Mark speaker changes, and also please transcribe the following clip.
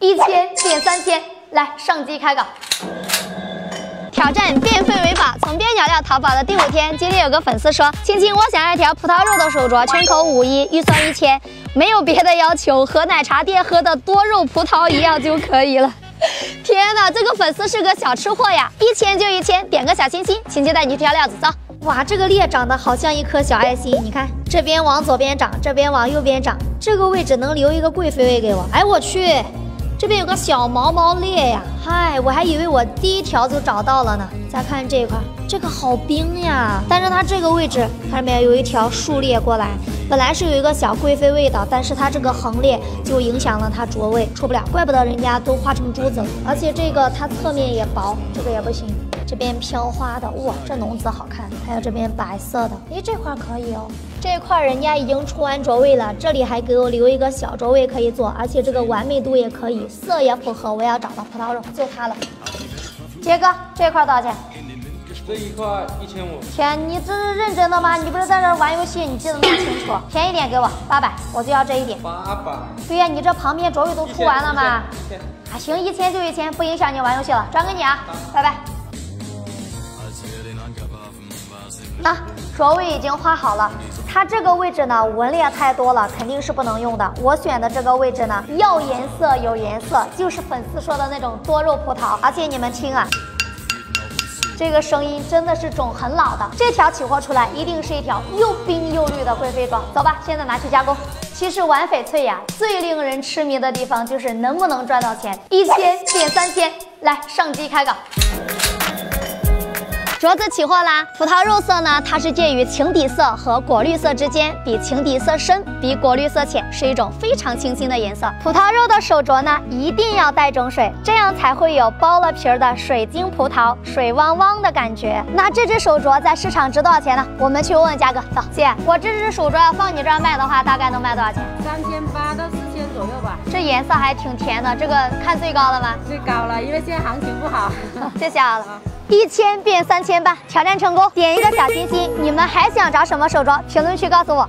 Speaker 1: 一千变三千，来上机开搞。挑战变废为宝，从边角料淘宝的第五天，今天有个粉丝说，亲亲，我想要一条葡萄肉的手镯，圈口五一，预算一千，没有别的要求，和奶茶店喝的多肉葡萄一样就可以了。天哪，这个粉丝是个小吃货呀！一千就一千，点个小心心，亲亲带你去挑料子，走。哇，这个裂长得好像一颗小爱心，你看这边往左边长，这边往右边长，这个位置能留一个贵妃位给我。哎，我去！这边有个小毛毛裂呀，嗨，我还以为我第一条就找到了呢。再看这一块，这个好冰呀，但是它这个位置看到没有，有一条竖裂过来，本来是有一个小贵妃位的，但是它这个横裂就影响了它着位，出不了。怪不得人家都画成珠子了，而且这个它侧面也薄，这个也不行。这边飘花的，哇，这浓紫好看，还有这边白色的，诶，这块可以哦。这块人家已经出完着位了，这里还给我留一个小着位可以做，而且这个完美度也可以，色也符合我要找的葡萄肉，就它了。杰哥，这块多少钱？
Speaker 2: 这一块一千五。
Speaker 1: 天，你这是认真的吗？你不是在这玩游戏？你记得那么清楚？便宜点给我，八百，我就要这一点。
Speaker 2: 八百。
Speaker 1: 对呀，你这旁边着位都出完了吗？啊，行，一千就一千，不影响你玩游戏了，转给你啊，拜拜。啊，着位已经画好了，它这个位置呢纹裂太多了，肯定是不能用的。我选的这个位置呢，要颜色有颜色，就是粉丝说的那种多肉葡萄。而且你们听啊，这个声音真的是种很老的。这条起货出来，一定是一条又冰又绿的贵妃装。走吧，现在拿去加工。其实玩翡翠呀，最令人痴迷的地方就是能不能赚到钱，一千变三千，来上机开搞。镯子起货啦！葡萄肉色呢，它是介于青底色和果绿色之间，比青底色深，比果绿色浅，是一种非常清新的颜色。葡萄肉的手镯呢，一定要带种水，这样才会有剥了皮儿的水晶葡萄，水汪汪的感觉。那这只手镯在市场值多少钱呢？我们去问问价格。走，姐，我这只手镯要放你这儿卖的话，大概能卖多少钱？
Speaker 3: 三千八到四左右吧。
Speaker 1: 这颜色还挺甜的，这个看最高了吗？
Speaker 3: 最高了，因为现在行情不好。
Speaker 1: 谢谢啊。一千变三千八，挑战成功，点一个小心心。你们还想找什么手镯？评论区告诉我。